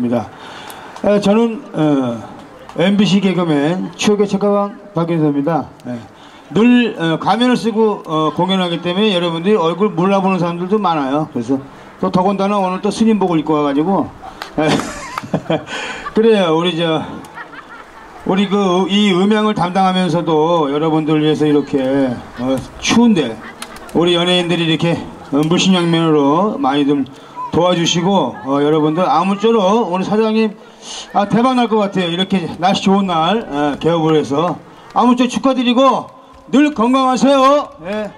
입니다. 에, 저는 어, MBC 개그맨 추억의 책가방 박인서입니다. 예. 늘 어, 가면을 쓰고 어, 공연하기 때문에 여러분들이 얼굴 몰라보는 사람들도 많아요. 그래서 또 더군다나 오늘 또 스님복을 입고 와가지고 예. 그래요. 우리 저 우리 그 이 음향을 담당하면서도 여러분들 위해서 이렇게 어, 추운데 우리 연예인들이 이렇게 어, 물심양면으로 많이들 도와주시고 어, 여러분들 아무쪼록 오늘 사장님 아, 대박 날 것 같아요. 이렇게 날씨 좋은 날 어, 개업을 해서 아무쪼록 축하드리고 늘 건강하세요. 예.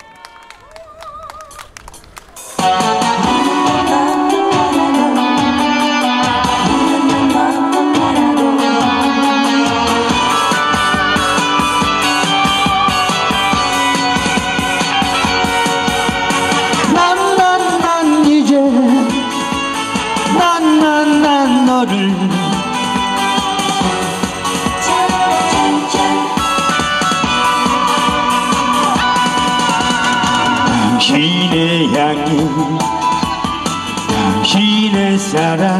당신의 향기 당신의 사랑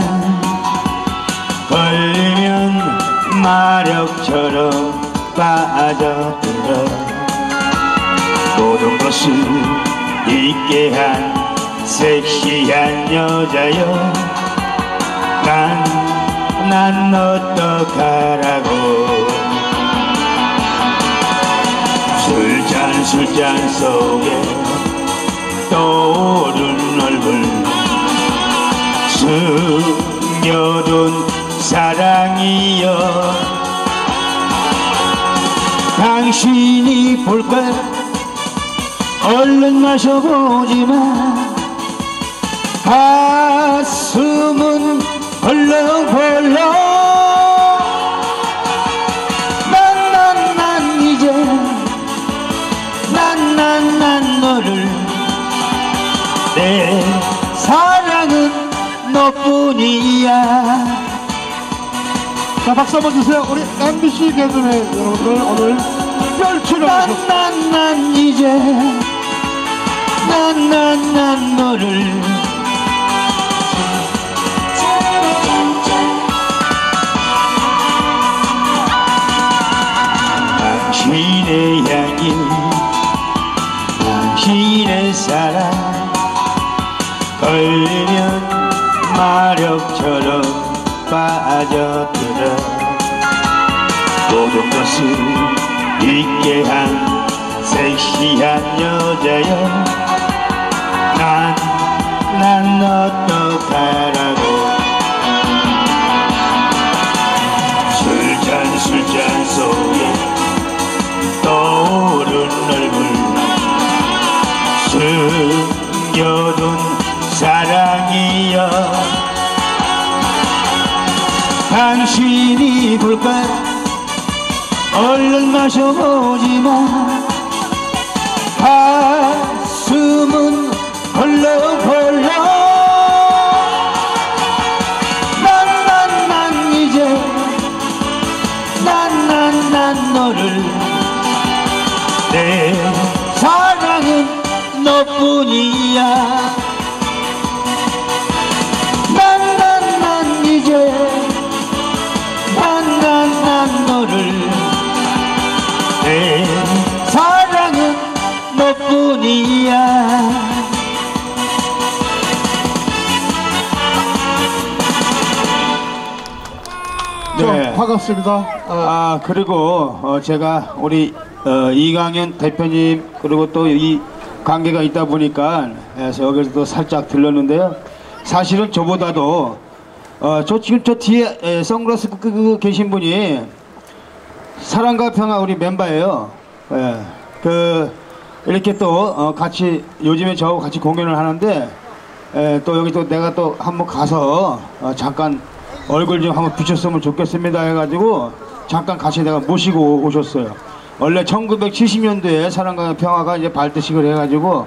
걸리면 마력처럼 빠져들어. 모든 것을 잊게 한 섹시한 여자여 난, 난 어떡하라고. 술잔 술잔 속에 떠오른 얼굴. 숨겨둔 사랑이여. 당신이 볼까? 얼른 마셔보지마 가슴은 벌렁벌렁 너뿐이야 자, 박수 한번 주세요. 우리 MBC 개그맨 여러분들 오늘 특별 출연하셨습니다. 난 난 난 이제 난 난 난 너를 마력처럼 빠져들어. 모든 것을 잊게 한 섹시한 여자여. 난, 난어 당신이 볼까? 얼른 마셔보지마 가슴은 벌렁벌렁. 난난 난 이제 난 난 난 너를 내 사랑은 너뿐이야 내 사랑은 너뿐이야 자, 반갑습니다. 아, 아 그리고 어, 제가 우리 어, 이강현 대표님 그리고 또 이 관계가 있다 보니까 그래서 여기서 또 살짝 들렀는데요. 사실은 저보다도 어, 저 지금 저 뒤에 에, 선글라스 끄고 계신 분이 사랑과 평화 우리 멤버예요. 예. 그 이렇게 또 어, 같이 요즘에 저하고 같이 공연을 하는데 에, 또 여기 또 내가 또 한번 가서 어, 잠깐 얼굴 좀 한번 비쳤으면 좋겠습니다 해가지고 잠깐 같이 내가 모시고 오셨어요. 원래 1970년도에 사랑과 평화가 이제 발대식을 해가지고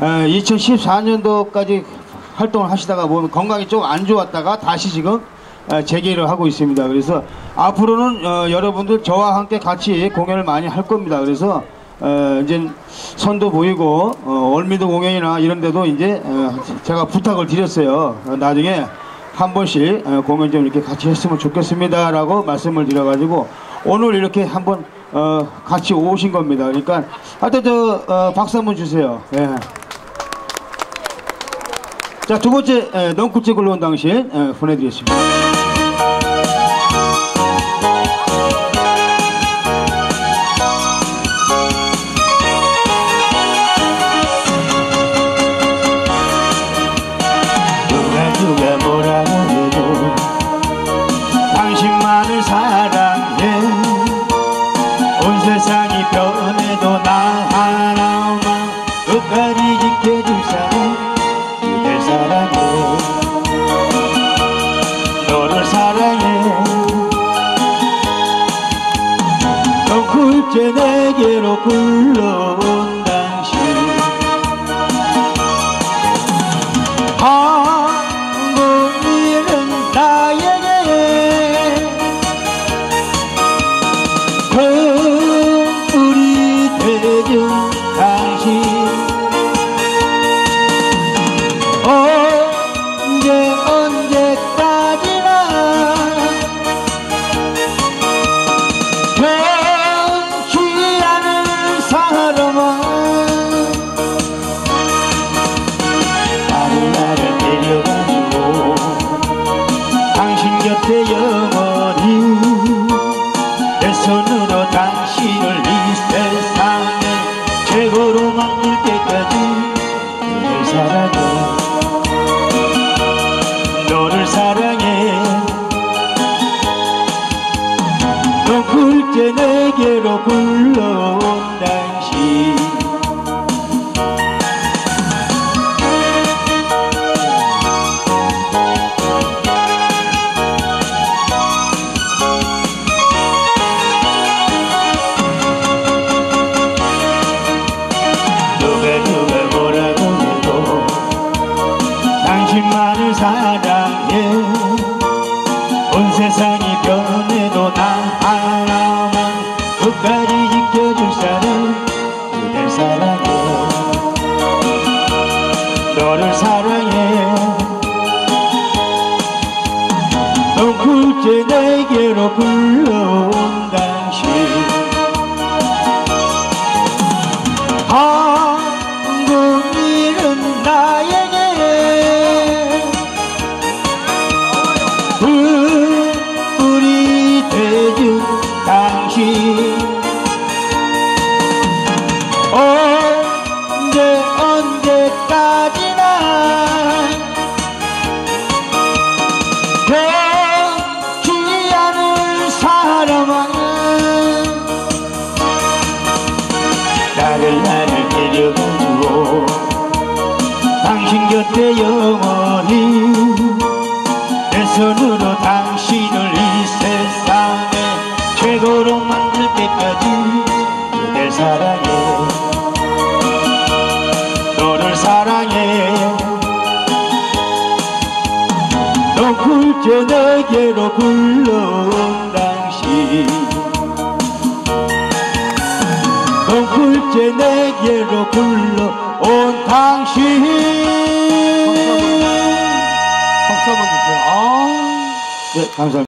2014년도까지 활동을 하시다가 보면 건강이 좀 안 좋았다가 다시 지금 에, 재개를 하고 있습니다. 그래서 앞으로는 어, 여러분들 저와 함께 같이 공연을 많이 할 겁니다. 그래서 어, 이제 선도 보이고 어, 월미도 공연이나 이런 데도 이제 어, 제가 부탁을 드렸어요. 어, 나중에 한 번씩 어, 공연 좀 이렇게 같이 했으면 좋겠습니다 라고 말씀을 드려가지고 오늘 이렇게 한번 어, 같이 오신 겁니다. 그러니까 하여튼 저 어, 박수 한번 주세요. 예. 자, 두 번째 에, 넝쿨째 굴러온 당신 에, 보내드리겠습니다. 내게로 굴러 너를 사랑해. 넌 굴째 내게로 불러온 내게로 굴러온 당신 넌 굴째 내게로 굴러온 당신 박수 한번 주세요. 아. 네, 감사합니다.